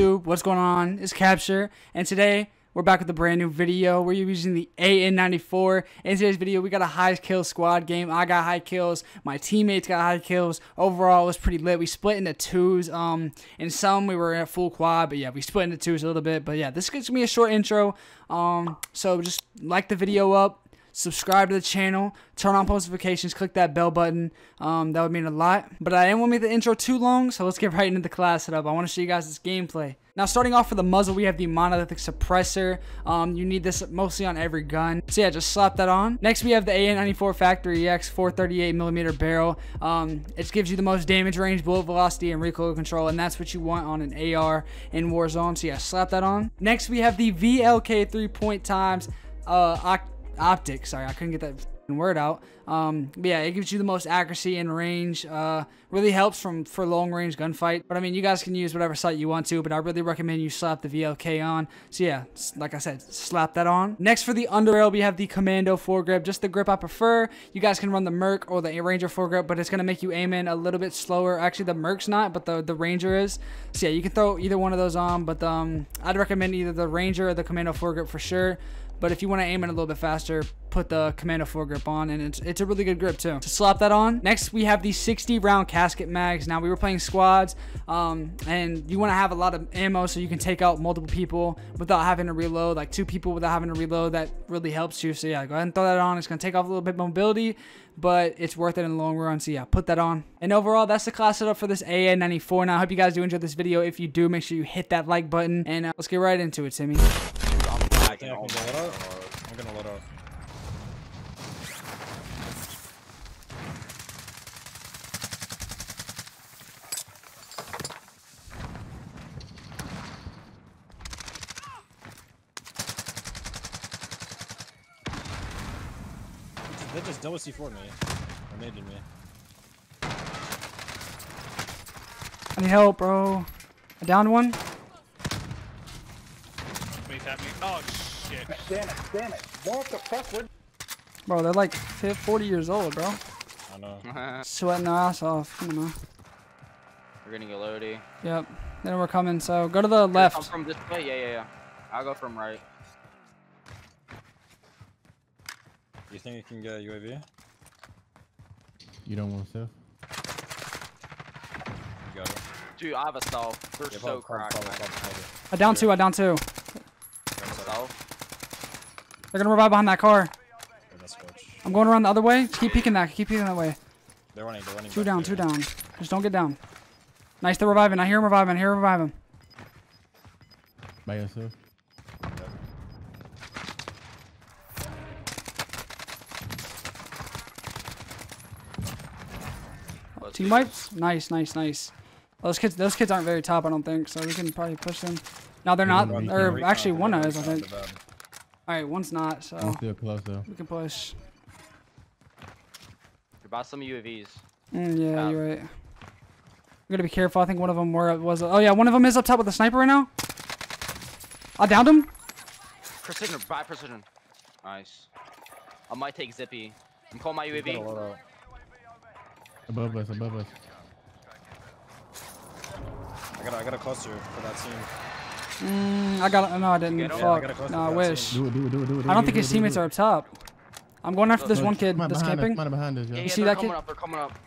YouTube? What's going on? It's Kxpture, and today we're back with a brand new video. We're using the AN94. In today's video, we got a high kill squad game. I got high kills. My teammates got high kills. Overall, it was pretty lit. We split into twos. Um, in some we were at full quad, but yeah, we split into twos a little bit. But yeah, this is gonna be a short intro. Um, so just like the video up subscribe to the channel, turn on post notifications, click that bell button. Um, that would mean a lot. But I didn't want to make the intro too long, so let's get right into the class setup. I want to show you guys this gameplay. Now, starting off for the muzzle, we have the monolithic suppressor. Um, you need this mostly on every gun. So yeah, just slap that on. Next, we have the AN94 Factory EX 438 millimeter barrel. Um, it gives you the most damage range, bullet velocity, and recoil control, and that's what you want on an AR in Warzone. So yeah, slap that on. Next, we have the VLK three point times uh, optic. Sorry, I couldn't get that word out. Um, but yeah, it gives you the most accuracy and range. Uh, really helps from for long range gunfight. But I mean, you guys can use whatever sight you want to, but I really recommend you slap the VLK on. So yeah, like I said, slap that on. Next for the underrail, we have the Commando foregrip, just the grip I prefer. You guys can run the Merc or the Ranger foregrip, but it's gonna make you aim in a little bit slower. Actually, the Merc's not, but the the Ranger is. So yeah, you can throw either one of those on, but um, I'd recommend either the Ranger or the Commando foregrip for sure. But if you want to aim it a little bit faster, put the Commando foregrip on, and it's, it's a really good grip too. To slap that on. Next, we have the 60 round casket mags. Now, we were playing squads, um, and you want to have a lot of ammo so you can take out multiple people without having to reload, like two people without having to reload. That really helps you. So yeah, go ahead and throw that on. It's going to take off a little bit mobility, but it's worth it in the long run. So yeah, put that on. And overall, that's the class setup for this AN94. Now, I hope you guys do enjoy this video. If you do, make sure you hit that like button, and uh, let's get right into it, Timmy think I can load out. I'm gonna load out. They just double C4 me. Or naded me. I need help, bro. I downed one. Wait, that me. Oh, shit. Damn it, damn it. What the fuck? Bro, they're like 40 years old, bro. I know. Sweating their ass off. Come on now. We're getting a loady. Yep. Then we're coming, so go to the left. Come from this way? Yeah, yeah, yeah. I'll go from right. You think you can get a UAV? You don't want to? You got it. Dude, I have a self. They're yeah, so cracked. I down two, I down two. They're gonna revive behind that car. I'm going around the other way. Keep peeking that. Keep peeking that way. They're running. They're running. Two down. Two down. Just don't get down. Nice. They're reviving. I hear him reviving. I hear him reviving. By yourself. Team wipes. Nice. Nice. Nice. Those kids. Those kids aren't very top. I don't think. So we can probably push them. No, they're not. Or actually, one is. I think. Alright, one's not, so. One's still close though. We can push. You bought some UAVs. Mm, yeah, you're right. We gotta be careful. I think one of them were was. Oh yeah, one of them is up top with the sniper right now. I downed him. Precision, buy precision. Nice. I might take Zippy. I'm calling my UAV. Above us, above us. I gotta, I got a cluster for that team. Mm, I got. No, I didn't. Fuck. I no, I wish. Do it, do it, do it, do it. I don't think his teammates are up top. I'm going after this one kid that's camping. behind us, yeah. You see that kid? Up, coming up.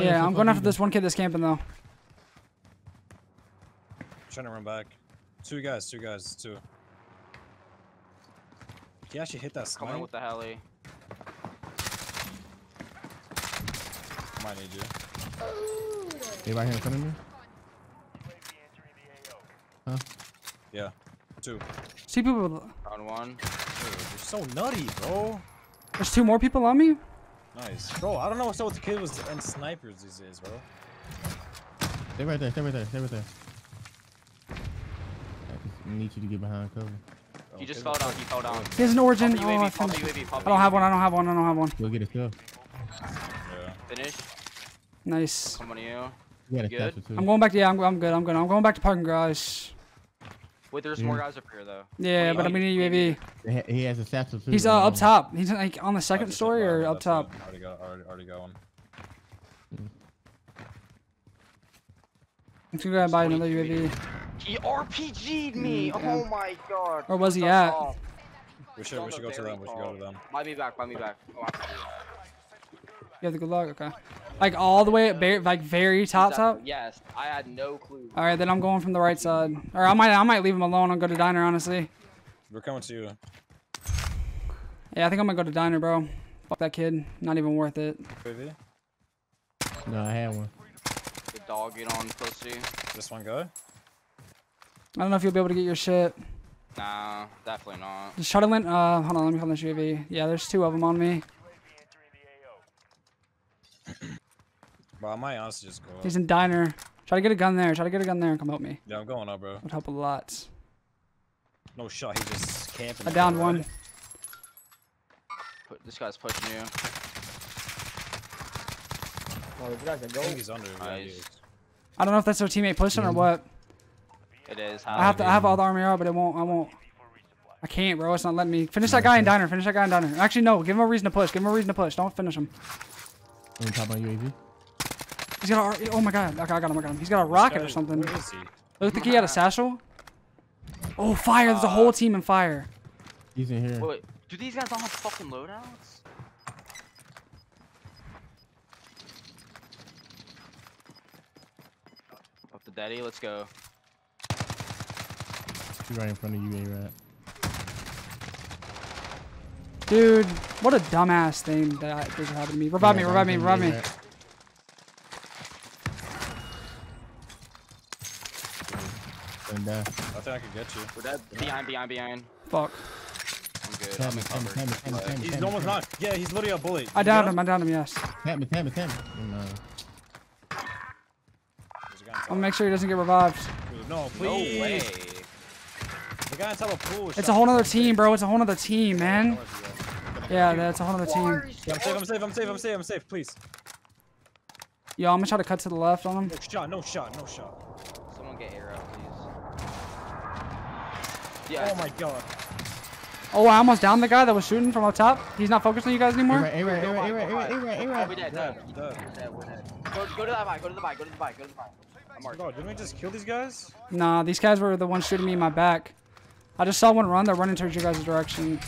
Yeah, I'm going after this one kid that's camping though. Trying to run back. Two guys, two guys, two. He actually hit that snipe. Coming with the heli. Might need you. Hey, right here in front of me. Huh? Yeah. Two. See people. On one. Dude, you're so nutty, bro. There's two more people on me. Nice, bro. I don't know what's up with the kid was and snipers these days, bro. Stay right there. Stay right there. Stay right there. I need you to get behind cover. He just fell down. He fell down. He has an origin. UAV, oh, I, UAV, I don't have one. I don't have one. I don't have one. Go get it still. Yeah. Finish. Nice. Come on, you. You good? I'm going back. To, yeah, I'm, I'm good. I'm good. I'm going back to parking garage. Wait, there's more guys up here though. Yeah, but I mean UAV. He has a satchel too. He's uh, up top. He's like on the second story or up top. Already got, already, already going. Let's go and buy another UAV. He RPG'd me. Mm, Oh my god. Where was he at? off. We should, we should go to them. We should go to tall. them. Buy me back. Buy me back. Oh, I- You have the good luck. Okay. Like all the way at very, like very top top. Yes, I had no clue. All right, then I'm going from the right side. Or I might I might leave him alone and go to diner. Honestly. We're coming to you. Yeah, I think I'm gonna go to diner, bro. Fuck that kid. Not even worth it. Baby. No, I had one. The dog get on close to you. This one go. I don't know if you'll be able to get your shit. Nah, definitely not. Just try to land. Uh, hold on. Let me call this UAV. Yeah, there's two of them on me. But I might honestly just go up. He's in diner. Try to get a gun there. Try to get a gun there and come help me. Yeah, I'm going up, bro. Would help a lot. No shot. He just camping. I there, downed one. Put, this guy's pushing you. I think he's under. Yeah, he Nice. is. I don't know if that's their teammate pushing or what. It is. I have to. I have all the armor out, but it won't. I won't. I can't, bro. It's not letting me finish that guy in diner. Finish that guy in diner. Actually, no. Give him a reason to push. Give him a reason to push. Don't finish him. On top of UAV. He's got a. Oh my god. Okay, I got him. I got him. He's got a rocket or something. Where is he? Look, think he had a satchel. Oh, fire! There's a whole team in fire. He's in here. Wait, do these guys all have fucking loadouts? Up the daddy, let's go. He's right in front of you, A-Rat. Dude, what a dumbass thing that just happened to me. Revive me, revive me, revive me. of A-Rat. I think I could get you. We're dead. Behind, behind, behind. Fuck. I'm good. Tap I'm me, in tap me, cover. tap me, tap me, tap me, He's tap me, almost tap me. knocked. Yeah, he's literally a bullet. I You downed got him. I downed him. Yes. Tap me, tap me, tap me. No. There's a guy on I'm gonna make sure he doesn't get revived. Dude, No, No please. way. The guy on top of pool. It's a whole nother team, bro. It's a whole nother team, man. Yeah, that's a whole nother team. Yeah, I'm safe. I'm safe. I'm safe. I'm safe. I'm safe. Please. Yo, I'm gonna try to cut to the left on him. No shot. No shot. No shot. Someone get air out, please. Oh yeah. Oh my god. Oh, I almost downed the guy that was shooting from up top. He's not focused on you guys anymore. A-Rat, A-Rat, A-Rat, A-Rat, A-Rat, A-Rat, Oh, A-Rat. we dead. Dead. Dead. Dead. We're dead. We're dead. Go, go to that bike. Go to the bike. Go to the bike. Go to the bike. Go to the bike. I'm marked. God, didn't we just kill these guys? Nah, these guys were the ones shooting me in my back. I just saw one run. They're running towards your guys' direction.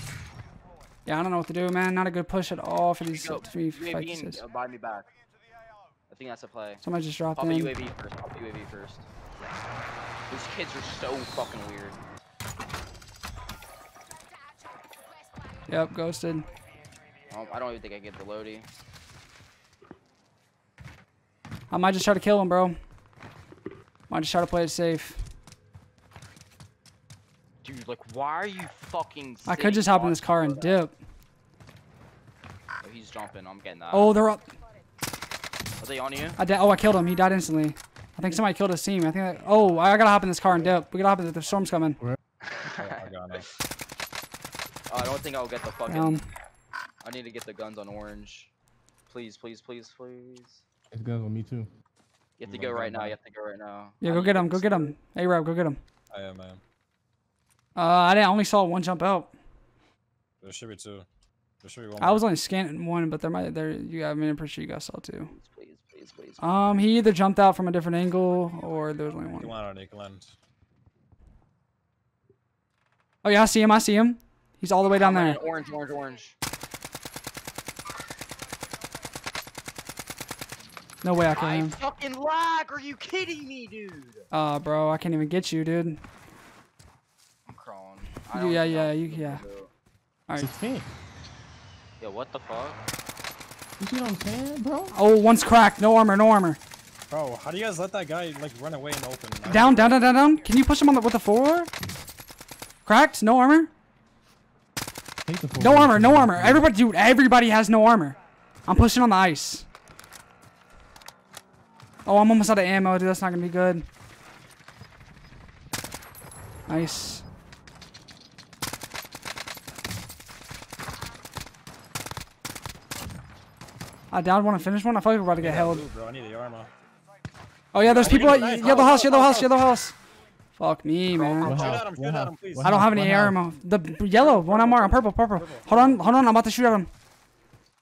Yeah, I don't know what to do, man. Not a good push at all for these Go. three UAV fights. uh, buy me back. I think that's a play. Somebody just dropped Pop a in. UAV first. Pop a UAV first. These kids are so fucking weird. Yep, ghosted. Um, I don't even think I get the loady. I might just try to kill him, bro. Might just try to play it safe. Dude, like, why are you fucking? I could just hop in on this car and dip. Oh, he's jumping. I'm getting that. Oh, they're up. Are they on you? I di- oh, I killed him. He died instantly. I think somebody killed his team. I think. That- oh, I gotta hop in this car and dip. We gotta hop in. The storm's coming. Oh, I got him. I don't think I'll get the fucking. Um, I need to get the guns on orange. Please, please, please, please. It's guns on me too. You have to go right now. You have to go right now. yeah, go get to him. Go get him. Hey, Rob, go get him. I am, man. Uh, I didn't. I only saw one jump out. There should be two. There should be one. I more. was only scanning one, but there might there. You, I mean, I'm pretty sure you guys saw two. Please, please, please. Um, he either jumped out from a different angle or there was only You one. land on it. You can. Oh yeah, I see him. I see him. He's all the way down there. Orange, orange, orange. No way I kill I fucking lag. Are you kidding me, dude? Uh, bro, I can't even get you, dude. I'm crawling. I You- don't yeah, know yeah, you- yeah. All right. It's fit. Yeah, what the fuck? You see what I'm saying, bro? Oh, one's cracked. No armor. No armor. Bro, how do you guys let that guy like run away and open? I- Down, down, down, down, down. Can you push him on the with the four? Cracked. No armor. Take the full No armor. No armor. Everybody, dude. Everybody has no armor. I'm pushing on the ice. Oh, I'm almost out of ammo, dude. That's not gonna be good. Nice. I don't want to finish one. I feel like we're about to get held. blue, bro. I need the armor. Oh yeah, there's I people at knife. yellow Oh, house, yellow oh, house, yellow house. Fuck me, man. Shoot at him, shoot at him, please. I don't have any What air house? The yellow one I'm marking, purple, purple. Hold on, hold on. I'm about to shoot at him.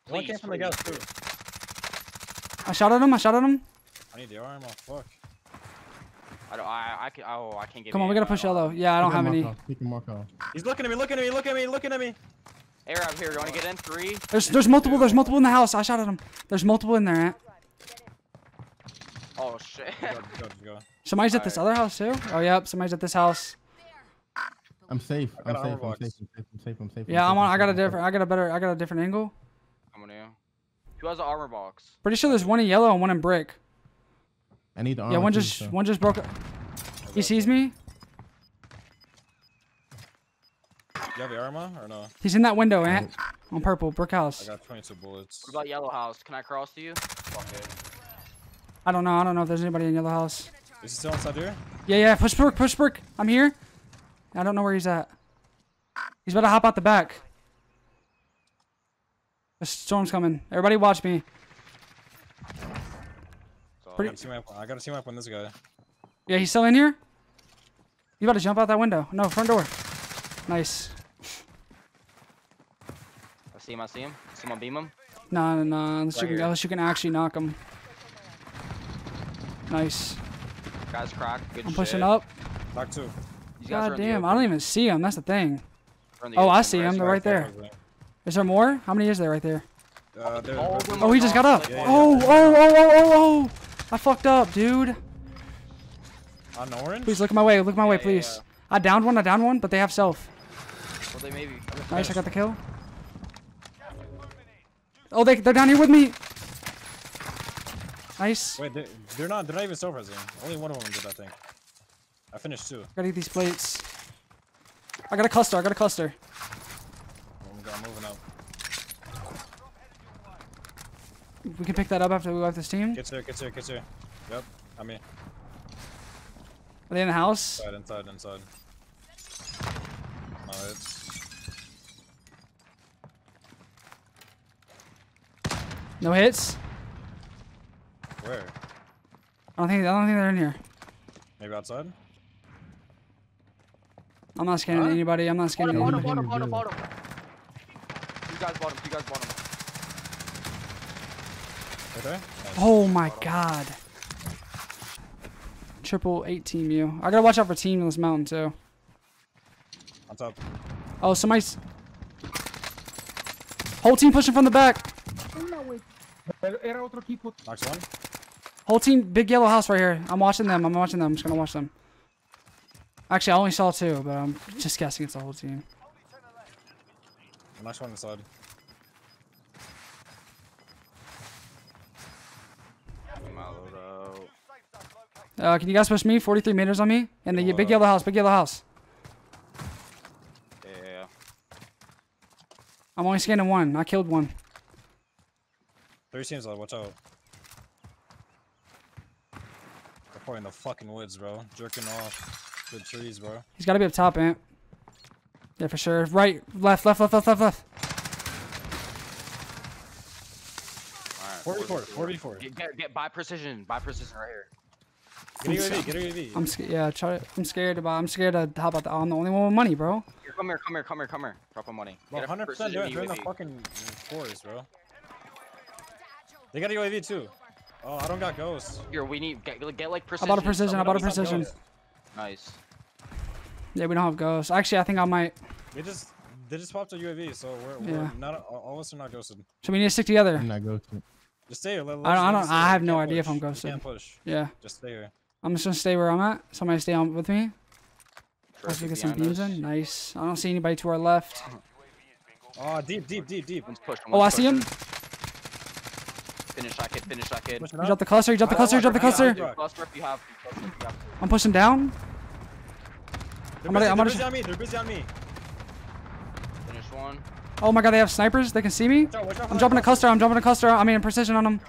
One Please, came from the gas too. I shot at him. I shot at him. I need the armor. Fuck. I don't. I. I can. Oh, I can't get. Come on, we gotta push yellow. Yeah, I don't have any. Take your mark off. He's looking at me, looking at me, looking at me, looking at me. Air out here. You wanna get in? Three. There's there's multiple. There's multiple in the house. I shot at him. There's multiple in there. Ant. Oh shit. Go, go, go. Somebody's at this other house too. Oh yep, somebody's at this house. I'm safe. I I'm safe. I'm safe. I'm safe. I'm safe. I'm safe. Yeah, safe, I'm on. I got a I'm safe. different. I got a better. I got a different angle. I'm on you. Who has an armor box? Pretty sure there's one in yellow and one in brick. I need the armor. Yeah, one too, just so. one just broke. He sees me. You have armor or no? He's in that window, Ant. On purple, brick house. I got 22 bullets. What about yellow house? Can I cross to you? Fuck it. I don't know. I don't know if there's anybody in yellow house. Is he still inside here? Yeah, yeah. Push brick, push brick. I'm here. I don't know where he's at. He's about to hop out the back. The storm's coming. Everybody watch me. So, I gotta see my, I gotta see my on this guy. Yeah, he's still in here. You about to jump out that window? No, front door. Nice. I see him. I see him. Someone beam him. No, no, no. Unless, you can, here. unless you can actually knock him. Nice. Guys, crack. Good I'm shit. pushing up. Knock two. These God damn, I don't even see him. That's the thing. The Oh, I see him. They're right there. Is there more? How many is there right there? Uh, there, All of there- them Oh, he just got up. like, Yeah, Oh, yeah. oh, oh, oh, oh, oh. I fucked up, dude. on orange? Please look my way. Look my way, Yeah, yeah, please. yeah. I downed one. I downed one, but they have self. Well, they maybe. Nice, I got the kill. Oh, they, they're down here with me. Nice. Wait, they, they're not. They're not even present. Only one of them did that thing. I finished two. Gotta get these plates. I got a cluster. I got a cluster. Oh I'm, go- I'm moving up. We can pick that up after we wipe this team. Get here, get here, get here. Yep, I mean, Are they in the house? inside, inside, inside. No, it's No hits. where? I don't think. I don't think they're in here. Maybe outside. I'm not scanning Huh? anybody. I'm not scanning Bottom, anybody. bottom, bottom, bottom, bottom. You guys bottom. You guys bottom. Right there. Nice. Oh my god. Triple eight team you. I gotta watch out for team in this mountain too. On top. Oh, somebody's. Whole team pushing from the back. Knocks one. Whole team, big yellow house right here. I'm watching them. I'm watching them. I'm just gonna watch them. Actually, I only saw two, but I'm just guessing it's the whole team. Knocks one inside. Get my load out. Uh, can you guys push me? 43 meters on me. And the Hold big yellow house. Big yellow house. Yeah. I'm only scanning one. I killed one. Three teams left. Watch out. They're probably in the fucking woods, bro. Jerking off the trees, bro. He's got to be up top, Ant. Yeah, for sure. Right, left, left, left, left, left, left. Alright. 44, 44. Get, get, get buy precision. Buy precision right here. Get a UAV, get a UAV. I'm scared. Yeah, try. I'm scared about. I'm scared to hop out. The, I'm the only one with money, bro. Here, come here, come here, come here, come here. Drop my money. Bro, 100% precision they're, they're in the fucking forest, bro. They got a UAV too. Oh, I don't got ghosts. Here, we need get, get like I precision. bought a precision. I Someone bought a precision. Nice. Yeah, we don't have ghosts. Actually, I think I might. They just they just popped a UAV, so we're, we're Yeah. not all all of us are not ghosted. So we need to stick together. I'm not ghosted. Just stay here. Let, I don't- I don't- I have no can't idea if. I'm We ghosted. can't push. Yeah, Just stay here. I'm just gonna stay where I'm at. Somebody stay on with me. Let's get some beams in. Nice. I don't see anybody to our left. Oh, deep, deep, deep, deep. One's pushed, Oh, I see him. Pushing. Finish that kid, finish that kid. You up. dropped the cluster. You dropped the cluster. You don't dropped the cluster. I- I- Cluster if you have. Cluster if you have. I'm pushing down. They're I'm busy, gonna- I'm they're gonna- busy on me. They're busy on me. Finish one. Oh my god, they have snipers. They can see me. Out, watch out for I'm dropping a cluster. cluster. I'm dropping a cluster. I mean, precision on them.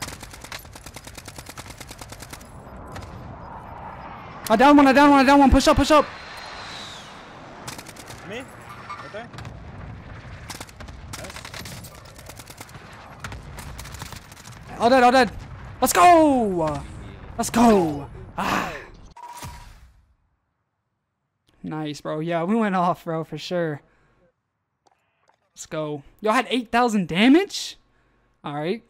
I down one. I down one. I down one. Push up. Push up. Me? Right there? Nice. All dead. All dead. Let's go. Let's go. Ah. Nice, bro. Yeah, we went off, bro, for sure. Let's go. Y'all had 8,000 damage? All right.